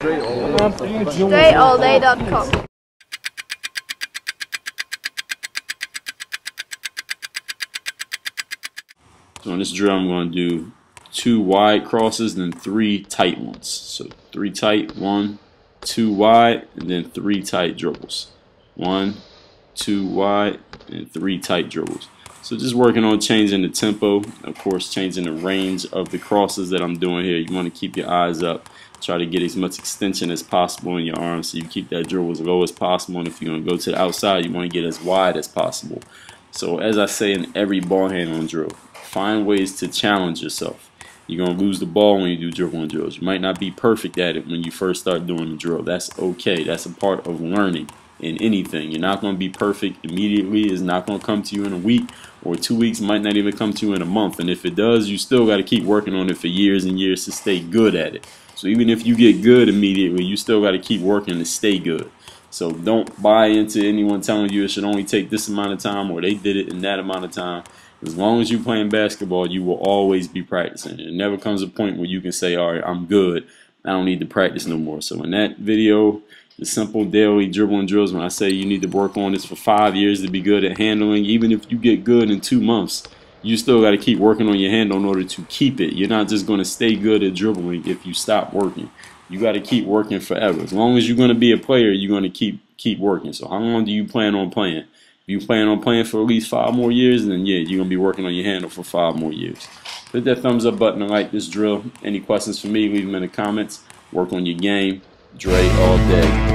DreAllDay.com. So in this drill, I'm going to do two wide crosses, then three tight ones. So three tight, one, two wide, and then three tight dribbles. One, two wide, and three tight dribbles. So just working on changing the tempo, of course changing the range of the crosses that I'm doing here. You want to keep your eyes up, try to get as much extension as possible in your arms so you keep that dribble as low as possible. And if you're going to go to the outside, you want to get as wide as possible. So as I say in every ball handling drill, find ways to challenge yourself. You're going to lose the ball when you do dribbling drills. You might not be perfect at it when you first start doing the drill. That's okay. That's a part of learning in anything. You're not going to be perfect immediately. It's not going to come to you in a week or two weeks. Might not even come to you in a month. And if it does, you still got to keep working on it for years and years to stay good at it. So even if you get good immediately, you still got to keep working to stay good. So don't buy into anyone telling you it should only take this amount of time or they did it in that amount of time. As long as you're playing basketball, you will always be practicing. It never comes a point where you can say, all right, I'm good. I don't need to practice no more. So in that video, the simple daily dribbling drills, when I say you need to work on this for five years to be good at handling, even if you get good in two months, you still got to keep working on your handle in order to keep it. You're not just going to stay good at dribbling if you stop working. You got to keep working forever. As long as you're going to be a player, you're going to keep keep working. So how long do you plan on playing? If you plan on playing for at least five more years, then yeah, you're gonna be working on your handle for five more years. Hit that thumbs up button and like this drill. Any questions for me, leave them in the comments. Work on your game. Dre all day.